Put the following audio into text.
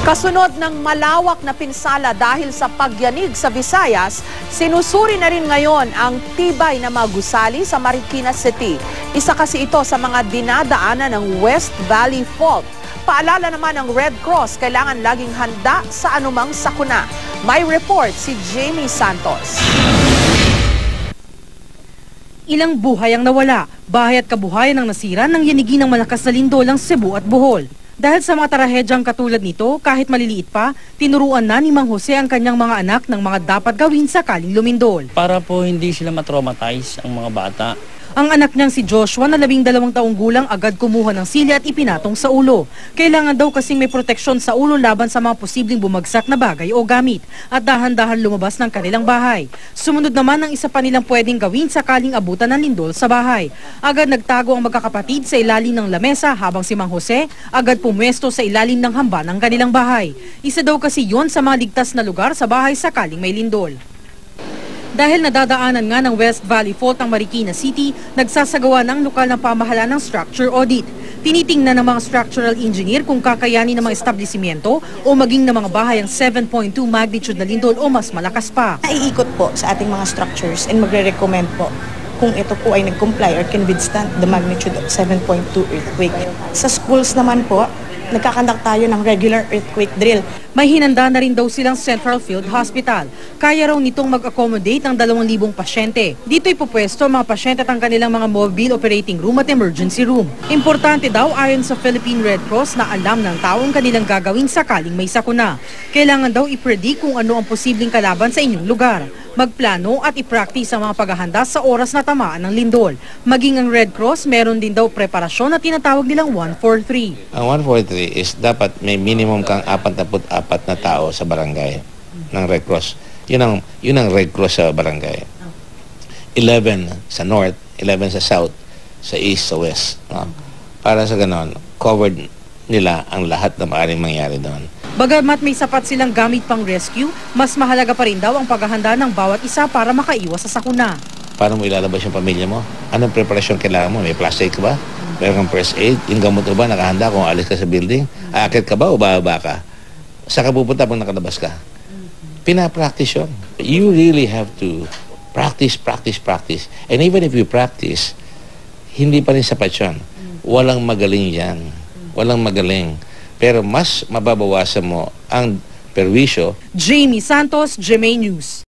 Kasunod ng malawak na pinsala dahil sa pagyanig sa Visayas, sinusuri na rin ngayon ang tibay na mga gusali sa Marikina City. Isa kasi ito sa mga dinadaanan ng West Valley Fault. Paalala naman ng Red Cross, kailangan laging handa sa anumang sakuna. May report si Jamie Santos. Ilang buhay ang nawala, bahay at kabuhayan ang nasira ng yanigi ng malakas na lindol ang Cebu at Bohol. Dahil sa mga trahedyang katulad nito, kahit maliliit pa, tinuruan na ni Mang Jose ang kanyang mga anak ng mga dapat gawin sakaling lumindol. para po hindi sila matraumatize ang mga bata. Ang anak niyang si Joshua na labing dalawang taong gulang agad kumuha ng sili at ipinatong sa ulo. Kailangan daw kasing may proteksyon sa ulo laban sa mga posibleng bumagsak na bagay o gamit at dahan-dahan lumabas ng kanilang bahay. Sumunod naman ang isa pa nilang pwedeng gawin sakaling abutan ng lindol sa bahay. Agad nagtago ang magkakapatid sa ilalim ng lamesa habang si Mang Jose agad pumwesto sa ilalim ng hamba ng kanilang bahay. Isa daw kasi yon sa mga ligtas na lugar sa bahay sakaling may lindol. Dahil nadadaanan nga ng West Valley Fault ang Marikina City, nagsasagawa ng lokal na pamahalaan ng structure audit. Tinitingnan ng mga structural engineer kung kakayanin ng mga establishmento o maging ng mga bahay ang 7.2 magnitude na lindol o mas malakas pa. Naiikot po sa ating mga structures and magre-recommend po kung ito po ay nag-comply or can withstand the magnitude of 7.2 earthquake. Sa schools naman po, nagkakandak tayo ng regular earthquake drill. May hinanda na rin daw silang Central Field Hospital. Kaya raw nitong mag-accommodate ng 2,000 pasyente. Dito ipupwesto ang mga pasyente at ang kanilang mga mobile operating room at emergency room. Importante daw ayon sa Philippine Red Cross na alam ng taong kanilang gagawin sakaling may sakuna. Kailangan daw i-predict kung ano ang posibleng kalaban sa inyong lugar. Magplano at i-practice ang mga paghahanda sa oras na tamaan ng lindol. Maging ang Red Cross, meron din daw preparasyon na tinatawag nilang 143. Ang 143 is dapat may minimum kang 44 na tao sa barangay ng Red Cross. Yun ang, yun ang Red Cross sa barangay. 11 sa north, 11 sa south, sa east, sa west. No? Para sa ganon, covered nila ang lahat na maaaring mangyari doon. Bagamat may sapat silang gamit pang rescue, mas mahalaga pa rin daw ang paghahanda ng bawat isa para makaiwas sa sakuna. Paano mo ilalabas yung pamilya mo? Anong preparasyon kailangan mo? May plastic ba? Meron kang first aid? Yung gamot mo ba nakahanda kung alis ka sa building? Aakit ka ba o bababa ka? Saan ka pupunta pag nakalabas ka? Pinapractice yun. You really have to practice, practice, practice. And even if you practice, hindi pa rin sapat yun. Walang magaling yan. Walang magaling. Pero mas mababawasan mo ang perwisyo Jamie Santos, GMA News.